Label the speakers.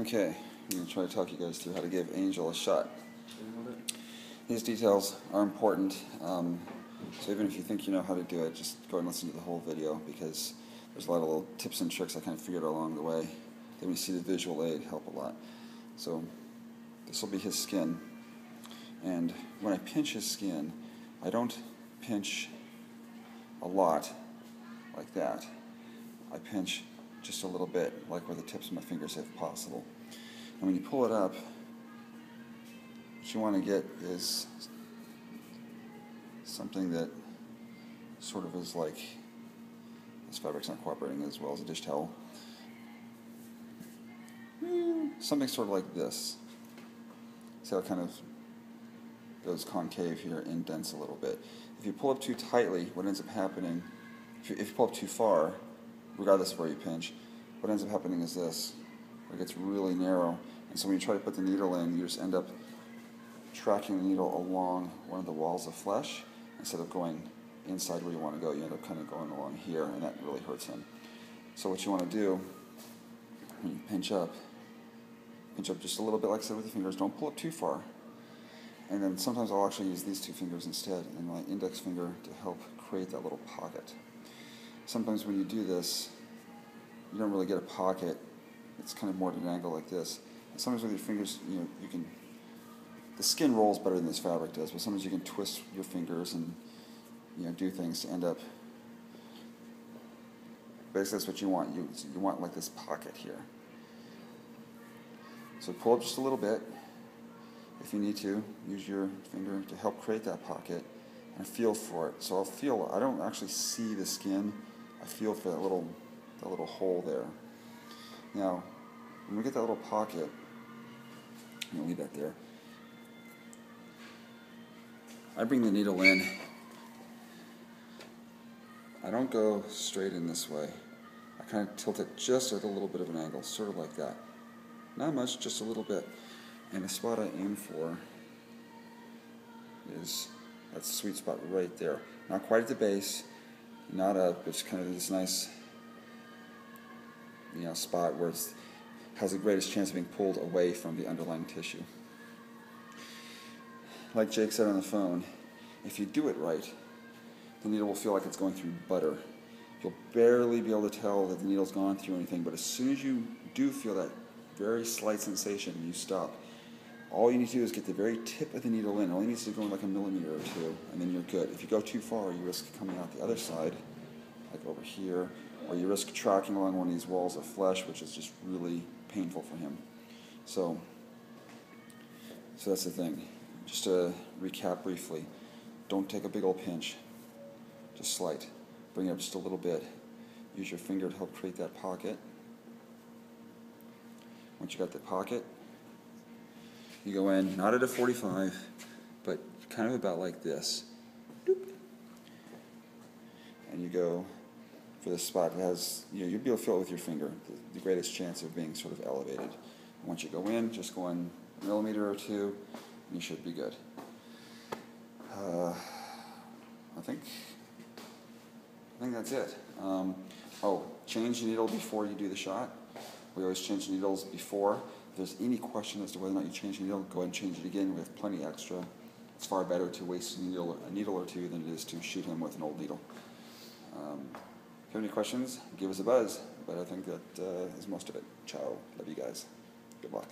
Speaker 1: Okay, I'm going to try to talk you guys through how to give Angel a shot. These details are important, um, so even if you think you know how to do it, just go and listen to the whole video because there's a lot of little tips and tricks I kind of figured along the way. Then when you see the visual aid, help a lot. So this will be his skin, and when I pinch his skin, I don't pinch a lot like that. I pinch just a little bit, like where the tips of my fingers if possible. And when you pull it up, what you want to get is something that sort of is like this fabric's not cooperating as well as a dish towel. Hmm, something sort of like this. See how it kind of goes concave here, indents a little bit. If you pull up too tightly, what ends up happening, if you, if you pull up too far, regardless of where you pinch, what ends up happening is this. It gets really narrow. And so when you try to put the needle in, you just end up tracking the needle along one of the walls of flesh instead of going inside where you want to go. You end up kind of going along here, and that really hurts him. So what you want to do when you pinch up, pinch up just a little bit, like I said, with your fingers. Don't pull up too far. And then sometimes I'll actually use these two fingers instead, and my index finger to help create that little pocket. Sometimes when you do this, you don't really get a pocket. It's kind of more at an angle like this. And sometimes with your fingers, you know, you can. The skin rolls better than this fabric does, but sometimes you can twist your fingers and you know do things to end up. Basically, that's what you want. You you want like this pocket here. So pull up just a little bit. If you need to, use your finger to help create that pocket and feel for it. So I'll feel. I don't actually see the skin. I feel for that little that little hole there. Now, when we get that little pocket, I'm to leave that there. I bring the needle in. I don't go straight in this way. I kind of tilt it just at a little bit of an angle, sort of like that. Not much, just a little bit. And the spot I aim for is that sweet spot right there. Not quite at the base, not up, it's kind of this nice you know, spot where it has the greatest chance of being pulled away from the underlying tissue. Like Jake said on the phone, if you do it right, the needle will feel like it's going through butter. You'll barely be able to tell that the needle's gone through anything, but as soon as you do feel that very slight sensation, you stop. All you need to do is get the very tip of the needle in. All you need to go in like a millimeter or two, and then you're good. If you go too far, you risk coming out the other side, like over here, or you risk tracking along one of these walls of flesh, which is just really painful for him. So, so that's the thing. Just to recap briefly, don't take a big old pinch, just slight. Bring it up just a little bit. Use your finger to help create that pocket. Once you got the pocket, you go in, not at a 45, but kind of about like this. And you go for this spot it has, you know, you'll be able to feel it with your finger, the, the greatest chance of being sort of elevated. And once you go in, just go in a millimeter or two, and you should be good. Uh, I think, I think that's it. Um, oh, change the needle before you do the shot. We always change needles before. If there's any question as to whether or not you change the needle, go ahead and change it again. We have plenty extra. It's far better to waste a needle, a needle or two than it is to shoot him with an old needle. Um, if you have any questions, give us a buzz. But I think that uh, is most of it. Ciao. Love you guys. Good luck.